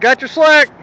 Got your slack.